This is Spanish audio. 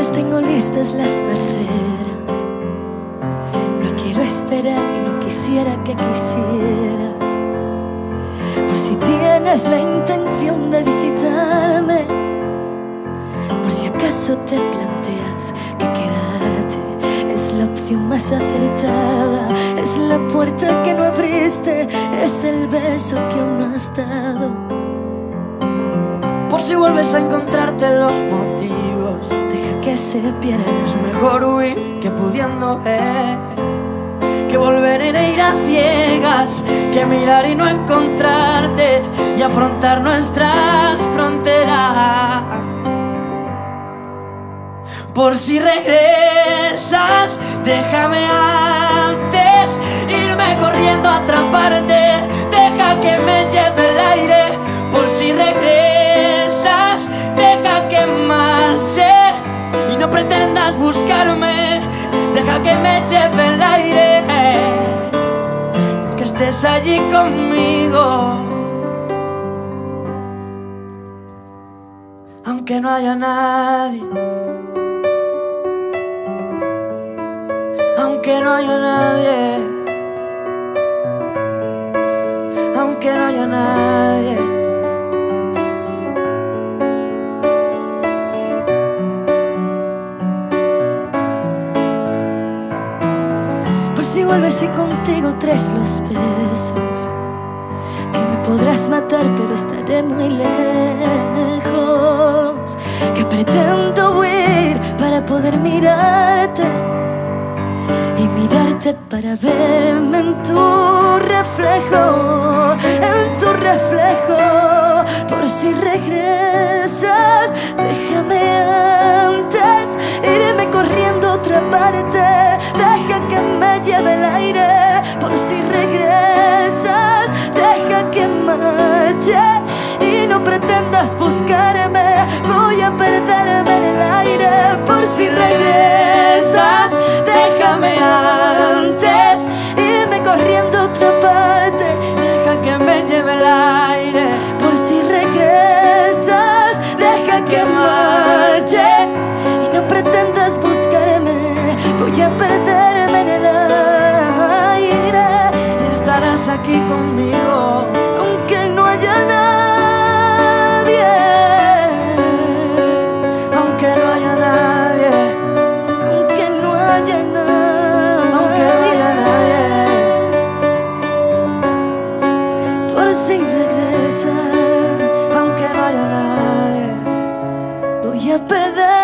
vez tengo listas las barreras. No quiero esperar y no quisiera que quisieras. Por si tienes la intención de visitarme, por si acaso te planteas que quedarte es la opción más acertada, es la puerta que no abriste, es el beso que aún no has dado. Por si vuelves a encontrarte los motivos que se pierda. Es mejor huir que pudiendo ver que volver a ir a ciegas, que mirar y no encontrarte y afrontar nuestras fronteras. Por si regresas, déjame antes irme corriendo a atraparte, deja que me lleve el aire estés allí conmigo. Aunque no haya nadie. Aunque no haya nadie. Si vuelves y contigo tres los besos. Que me podrás matar pero estaré muy lejos. Que pretendo huir para poder mirarte Y mirarte para verme en tu reflejo En tu reflejo. Por si regresas déjame antes Irme corriendo a otra parte por si estarás aquí conmigo, aunque no haya nadie, aunque no haya nadie, aunque no haya nadie, aunque no haya nadie, por si regresas, aunque no haya nadie, voy a perder